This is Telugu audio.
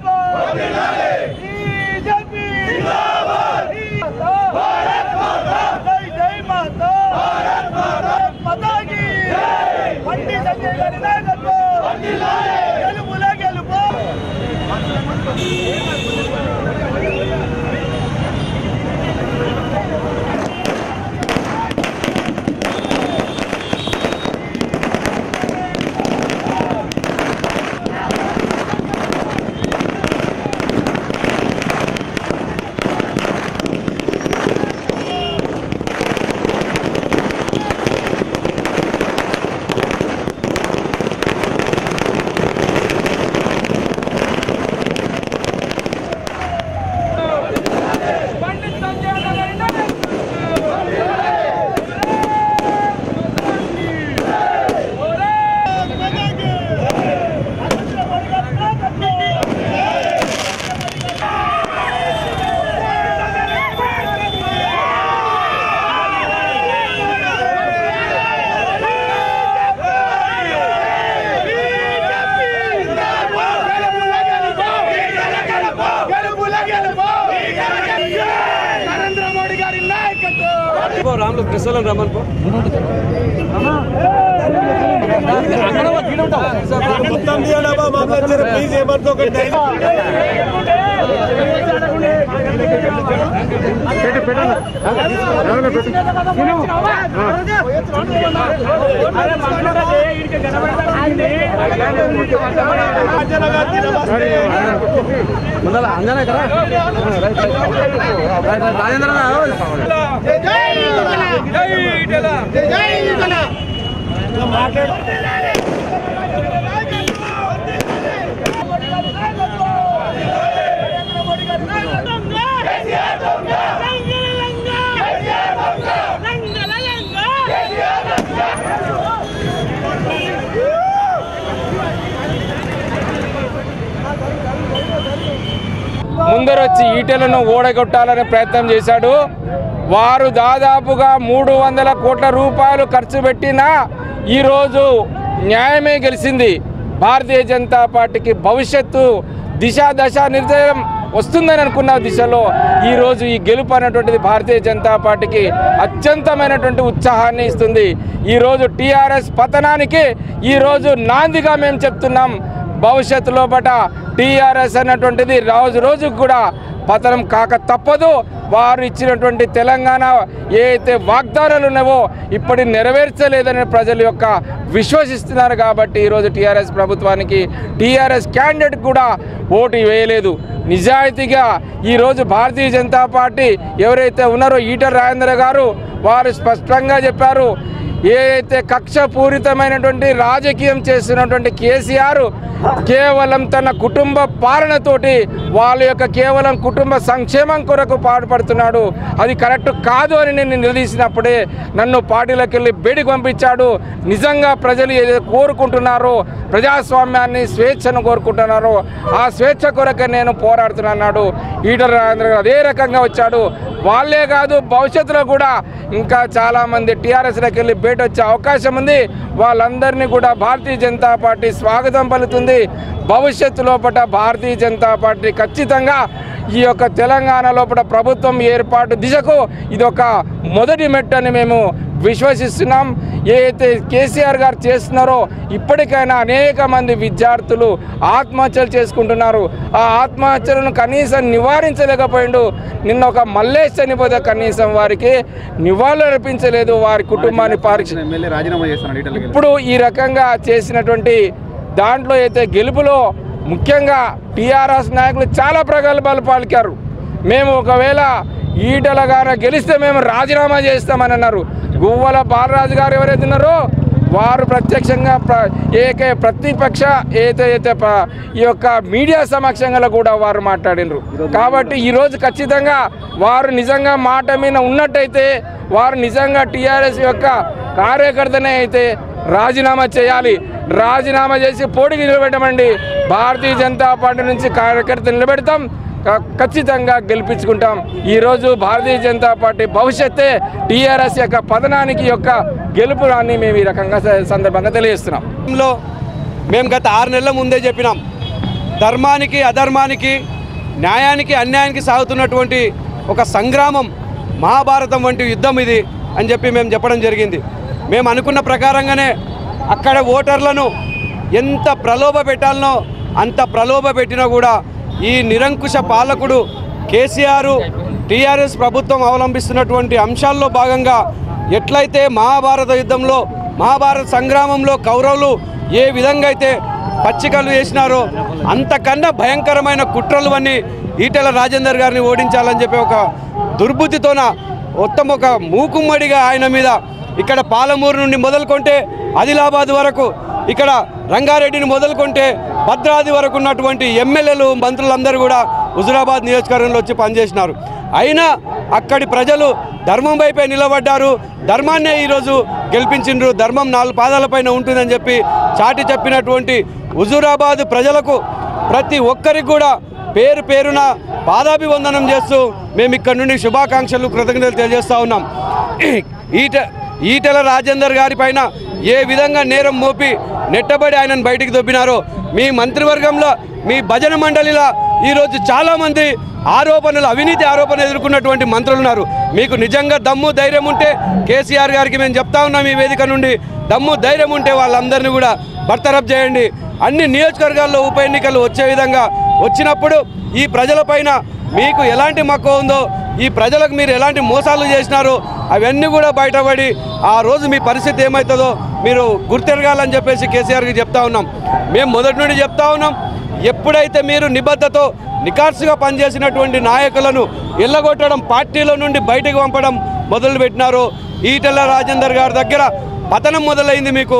tiempo! రాములు ప్రెస్ వాళ్ళని రమ్మని పో మొత్తం తీయండి అబ్బా మామూలు జర ప్లీజ్ ఏమర్థం ఒకటి డైలాగ్ ముందర అంజనా ఇక్కడ రాజేంద్ర ముందరొచ్చి ఈటెలను ఓడగొట్టాలనే ప్రయత్నం చేశాడు. వారు దాదాపుగా మూడు వందల కోట్ల రూపాయలు ఖర్చు పెట్టినా ఈరోజు న్యాయమే గెలిచింది. భారతీయ జనతా పార్టీకి భవిష్యత్తు దిశ దశ నిర్ణయం వస్తుందని అనుకున్న దిశలో ఈరోజు ఈ గెలుపు అనేటువంటిది భారతీయ జనతా పార్టీకి అత్యంతమైనటువంటి ఉత్సాహాన్ని ఇస్తుంది. ఈరోజు టీఆర్ఎస్ పతనానికి ఈరోజు నాందిగా మేము చెప్తున్నాం. భవిష్యత్తు లోపల టీఆర్ఎస్ అన్నటువంటిది రోజు రోజుకు కూడా పతనం కాక తప్పదు. వారు ఇచ్చినటువంటి తెలంగాణ ఏ వాగ్దానాలు ఉన్నావో ఇప్పటి నెరవేర్చలేదని ప్రజల యొక్క విశ్వసిస్తున్నారు కాబట్టి ఈరోజు టీఆర్ఎస్ ప్రభుత్వానికి టీఆర్ఎస్ క్యాండిడేట్ కూడా ఓటు వేయలేదు. నిజాయితీగా ఈరోజు భారతీయ జనతా పార్టీ ఎవరైతే ఉన్నారో ఈటర్ రాజేంద్ర గారు వారు స్పష్టంగా చెప్పారు. ఏదైతే కక్షపూరితమైనటువంటి రాజకీయం చేస్తున్నటువంటి కేసీఆర్ కేవలం తన కుటుంబ పాలనతోటి వాళ్ళ యొక్క కేవలం కుటుంబ సంక్షేమం కొరకు పాటుపడుతున్నాడు. అది కరెక్ట్ కాదు అని నేను నిలదీసినప్పుడే నన్ను పార్టీలోకి వెళ్ళి బేడికి పంపించాడు. నిజంగా ప్రజలు ఏదైతే కోరుకుంటున్నారో ప్రజాస్వామ్యాన్ని స్వేచ్ఛను కోరుకుంటున్నారో ఆ స్వేచ్ఛ కొరకే నేను పోరాడుతున్నాడు ఈటల రాజేంద్ర గారు అదే రకంగా వచ్చాడు. వాళ్ళే కాదు భవిష్యత్తులో కూడా ఇంకా చాలామంది టీఆర్ఎస్లోకి వెళ్ళి బయట వచ్చే అవకాశం ఉంది. వాళ్ళందరినీ కూడా భారతీయ జనతా పార్టీ స్వాగతం పలుతుంది భవిష్యత్తు లోపల భారతీయ జనతా పార్టీ ఖచ్చితంగా ఈ యొక్క తెలంగాణ లోపల ప్రభుత్వం ఏర్పాటు దిశకు ఇది ఒక మొదటి మెట్టు అని మేము విశ్వసిస్తున్నాం. ఏదైతే కేసీఆర్ గారు చేస్తున్నారో ఇప్పటికైనా అనేక మంది విద్యార్థులు ఆత్మహత్యలు చేసుకుంటున్నారు. ఆ ఆత్మహత్యలను కనీసం నివారించలేకపోయిండు. నిన్న ఒక మల్లేష్ చనిపోతే కనీసం వారికి నివాళులు అర్పించలేదు వారి కుటుంబాన్ని ఈటలకి ఇప్పుడు ఈ రకంగా చేసినటువంటి దాంట్లో అయితే గెలుపులో ముఖ్యంగా టీఆర్ఎస్ నాయకులు చాలా ప్రగల్భాలు పలికారు. మేము ఒకవేళ ఈటల గారు గెలిస్తే మేము రాజీనామా చేస్తామని అన్నారు. గువ్వల బాలరాజు గారు ఎవరైతే ఉన్నారో వారు ప్రత్యక్షంగా ప్ర ఏకే ప్రతిపక్ష ఏదైతే ఈ యొక్క మీడియా సమక్షంగా కూడా వారు మాట్లాడినరు. కాబట్టి ఈరోజు ఖచ్చితంగా వారు నిజంగా మాట మీద ఉన్నట్టయితే వారు నిజంగా టీఆర్ఎస్ యొక్క కార్యకర్తనే అయితే రాజీనామా చేయాలి. రాజీనామా చేసి పోటీకి నిలబెట్టమండి. భారతీయ జనతా పార్టీ నుంచి కార్యకర్త నిలబెడతాం. ఖచ్చితంగా గెలిపించుకుంటాం. ఈరోజు భారతీయ జనతా పార్టీ భవిష్యత్తే టీఆర్ఎస్ యొక్క పతనానికి యొక్క గెలుపు అని మేము ఈ రకంగా సందర్భంగా తెలియజేస్తున్నాం. మేము గత ఆరు నెలల ముందే చెప్పినాం. ధర్మానికి అధర్మానికి న్యాయానికి అన్యాయానికి సాగుతున్నటువంటి ఒక సంగ్రామం మహాభారతం వంటి యుద్ధం ఇది అని చెప్పి మేము చెప్పడం జరిగింది. మేము అనుకున్న ప్రకారంగానే అక్కడ ఓటర్లను ఎంత ప్రలోభ పెట్టాలనో అంత ప్రలోభ పెట్టినా కూడా ఈ నిరంకుశ పాలకుడు కేసీఆర్ టీఆర్ఎస్ ప్రభుత్వం అవలంబిస్తున్నటువంటి అంశాల్లో భాగంగా ఎట్లయితే మహాభారత యుద్ధంలో మహాభారత సంగ్రామంలో కౌరవులు ఏ విధంగా అయితే పచ్చికలు వేసినారో అంతకన్నా భయంకరమైన కుట్రలు అన్నీ ఈటెల రాజేందర్ గారిని ఓడించాలని చెప్పి ఒక దుర్బుద్ధితోన మొత్తం ఒక మూకుమ్మడిగా ఆయన మీద ఇక్కడ పాలమూరు నుండి మొదలుకొంటే ఆదిలాబాద్ వరకు ఇక్కడ రంగారెడ్డిని మొదలుకొంటే భద్రాది వరకు ఉన్నటువంటి ఎమ్మెల్యేలు మంత్రులందరూ కూడా హుజురాబాద్ నియోజకవర్గంలో వచ్చి పనిచేసినారు. అయినా అక్కడి ప్రజలు ధర్మం వైపే నిలబడ్డారు. ధర్మాన్నే ఈరోజు గెలిపించిండ్రు. ధర్మం నాలుగు పాదాలపైన ఉంటుందని చెప్పి చాటి చెప్పినటువంటి హుజూరాబాద్ ప్రజలకు ప్రతి ఒక్కరికి కూడా పేరు పేరున పాదాభివందనం చేస్తూ మేము ఇక్కడ నుండి శుభాకాంక్షలు కృతజ్ఞతలు తెలియజేస్తూ ఉన్నాం. ఈట ఈటెల రాజేందర్ గారి పైన ఏ విధంగా నేరం మోపి నెట్టబడి ఆయనను బయటికి దొబ్బినారో మీ మంత్రివర్గంలో మీ భజన మండలిలో ఈరోజు చాలామంది ఆరోపణలు అవినీతి ఆరోపణలు ఎదుర్కొన్నటువంటి మంత్రులు ఉన్నారు. మీకు నిజంగా దమ్ము ధైర్యం ఉంటే కేసీఆర్ గారికి మేము చెప్తా ఉన్నాం ఈ వేదిక నుండి. దమ్ము ధైర్యం ఉంటే వాళ్ళందరినీ కూడా బర్తరఫ్ చేయండి. అన్ని నియోజకవర్గాల్లో ఉప ఎన్నికలు వచ్చే విధంగా వచ్చినప్పుడు ఈ ప్రజలపైన మీకు ఎలాంటి మక్కువ ఉందో ఈ ప్రజలకు మీరు ఎలాంటి మోసాలు చేసినారో అవన్నీ కూడా బయటపడి ఆ రోజు మీ పరిస్థితి ఏమవుతుందో మీరు గుర్తెరగాలని చెప్పేసి కేసీఆర్కి చెప్తా ఉన్నాం. మేము మొదటి నుండి చెప్తా ఉన్నాం. ఎప్పుడైతే మీరు నిబద్ధతో నికార్సుగా పనిచేసినటువంటి నాయకులను ఎల్లగొట్టడం పార్టీలో నుండి బయటకు పంపడం మొదలుపెట్టినారో ఈటెల రాజేందర్ గారి దగ్గర పతనం మొదలైంది మీకు.